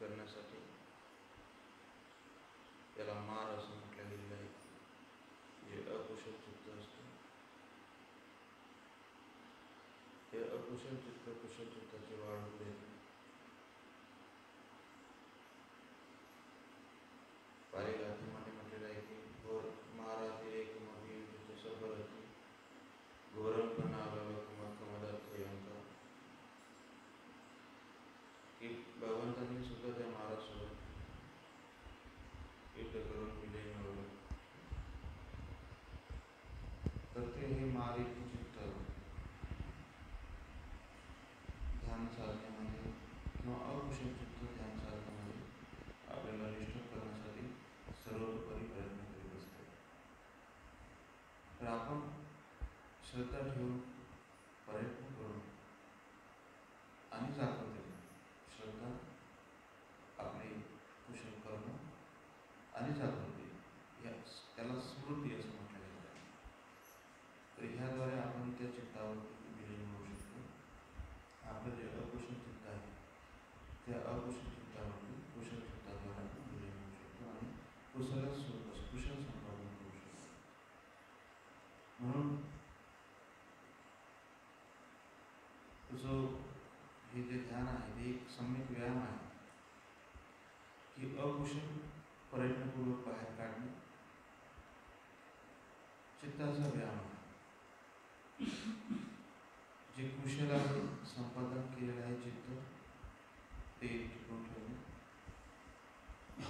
करण्यासाठी. त्याला मार असं म्हटलं गेलेलं आहे जे अकुशल चित्त असते ते अकुशल चित्त कुशल चित्ताचे वाढ होते so that you चित्ताचा व्यायाम जे कुशल आहे संपादन केलेलं आहे चित्त ते टिकून ठेवणे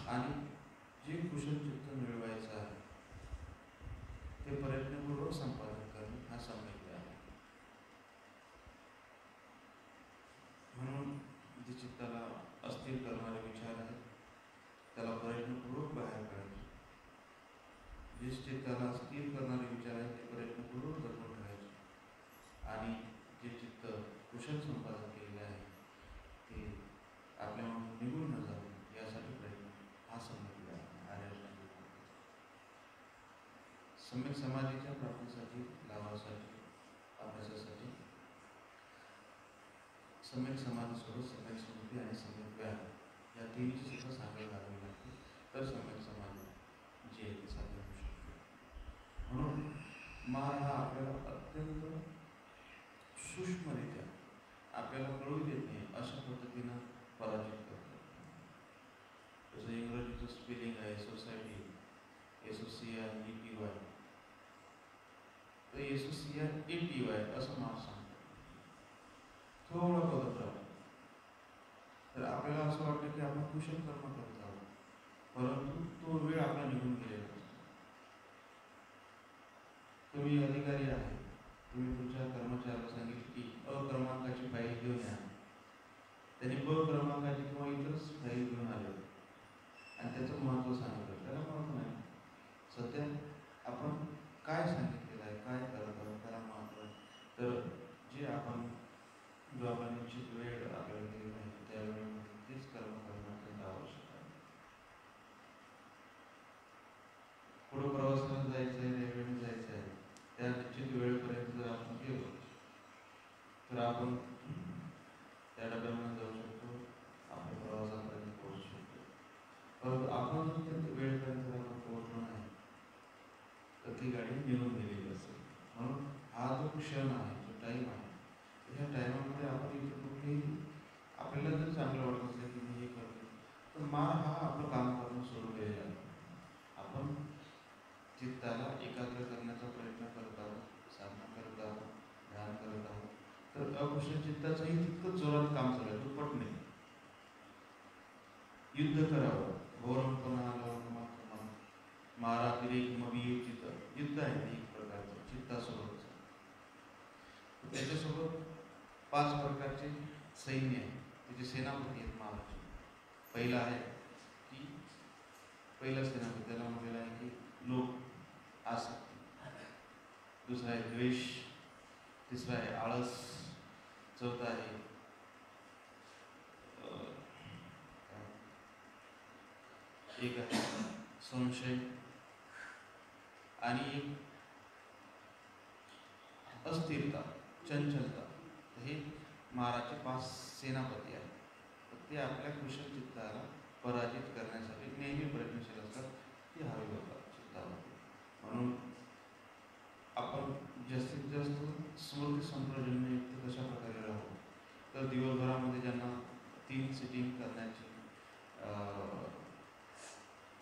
आणि जे कुशल चित्त मिळवायचं आहे ते प्रयत्नपूर्वक संपादन करणे हा सम्यक आहे. म्हणून जे चित्ताला अस्थिर करणारे विचार आहेत त्याला प्रयत्नपूर्वक जे चित्ताला स्थिर करणारे विचार आहेत ते प्रयत्न करून करून ठेवायचे आणि जे चित्त कुशल संपादन केलेले आहे ते आपल्यामधून निघून न जावे यासाठी प्रयत्न हा संबंधित आहे. आर्य सम्यक समाधीच्या प्राप्तीसाठी लाभासाठी अभ्यासासाठी सम्यक समाधीसोबत सम्यक स्मृती आणि सम्यक व्यायाम या तिन्हीची सुद्धा साखर घालावी लागते. तर सम्यक समाधी मार हा आपल्याला अत्यंत सूक्ष्मरित्या आपल्याला कळू देत नाही अशा पराजित spelling society E Y A Y थोडं बदल राहतो तर आपण कुशल कर्म करत आहोत परंतु तो वेळ आपला निघून गेलेला. तुम्ही अधिकारी आहे तुम्ही तुमच्या कर्मचाऱ्याला सांगितले की अ क्रमांकाची फाईल घेऊन या त्यांनी ब क्रमांकाची किंवा इतरच फाईल घेऊन आले आणि त्याचं महत्त्व सांगितलं त्याला महत्त्व नाही सध्या आपण काय सांगितलेलं आहे काय करत आहोत त्याला महत्त्व आहे तर जे आपण जो आपण निश्चित वेळ आपल्याला दिली आहे त्या वेळेमध्ये तेच कर्म करणं अत्यंत आवश्यक आहे पुढे प्रवासाला जायचं आहे रेल्वेने जायचं आहे त्या निश्चित वेळेपर्यंत जर आपण गेलो तर आपण त्या डब्यामध्ये जाऊ शकतो आपल्या प्रवासापर्यंत पोहोचू शकतो परंतु आपण जर त्या वेळेपर्यंत जर आपण पोहोचलो नाही तर ती गाडी निघून गेलेली असेल म्हणून हा जो क्षण आहे जो टाईम आहे ह्या टायमामध्ये आपण इथे कुठेही आपल्याला जर चांगलं वाटत असेल की मी हे करतो तर मार हा आपलं काम करून सुरू द्यायला आपण चित्ताला एकाग्र करण्याचा प्रयत्न करत आहोत साधना करत आहोत ध्यान करत आहोत. तर अकुशल चित्ताचंही तितकं जोरात काम चालू आहे दुप्पट नाही. युद्ध करावं घोरमपणा लवणमा मारा तिरेक मबी चित्त युद्ध आहे ते एक प्रकारचं चित्तासोबतचं त्याच्यासोबत पाच प्रकारचे सैन्य आहे त्याचे सेनापती आहेत महाराज पहिला आहे की पहिला सेनापती त्याला म्हटलेला आहे की लोक आसक्ती दुसरा आहे द्वेष. तिसरा आहे आळस. चौथा आहे एक आहे संशय. आणि अस्थिरता चंचलता हे महाराजचे पाच सेनापती आहेत. ते आपल्या कुशल चित्ताला पराजित करण्यासाठी नेहमी प्रयत्नशील असतात ती हवी होतात चित्तामध्ये म्हणून आपण जास्तीत जास्त स्मृती संप्रजन्ययुक्त कशा प्रकारे राहू? तर दिवसभरामध्ये ज्यांना तीन सिटिंग करण्याची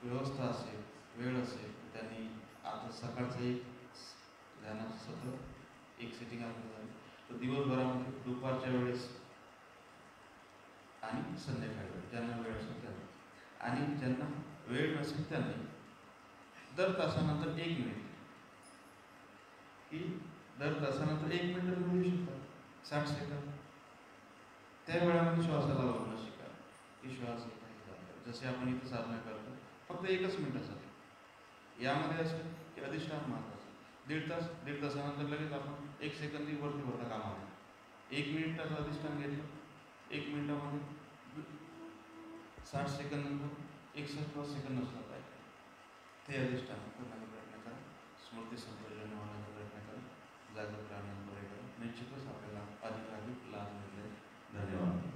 व्यवस्था असेल वेळ असेल त्यांनी आता सकाळचं एक ध्यानाचं सत्र एक सिटिंग आपण झाली तर दिवसभरामध्ये दुपारच्या वेळेस आणि संध्याकाळी वेळ ज्यांना वेळ असेल त्यांना. आणि ज्यांना वेळ नसेल त्यांनी दर तासानंतर एक मिनिट की दर तासानंतर एक मिनिट तुम्ही घेऊ शकता. साठ सेकंद त्या वेळामध्ये श्वासाला लावणं शिका. की श्वास जसे आपण इथं साधना करतो फक्त एकच मिनिटासाठी. यामध्ये असं की अधिष्ठान महत्वाचं. दीड तास दीड तासानंतर लगेच आपण एक सेकंदी वरती भरता कामा एक मिनिटाचं अधिष्ठान घेतलं. एक मिनिटामध्ये साठ सेकंद एकसष्ट सेकंद असला पाहिजे ते अधिष्ठान करण्याचा प्रयत्न करा. स्मृती संप्रजन होण्याचा प्रयत्न करा. जागृत राहण्याचा प्रयत्न करा निश्चितच आपल्याला अधिकाधिक लाभ मिळते धन्यवाद.